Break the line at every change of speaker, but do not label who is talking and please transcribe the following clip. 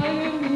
Why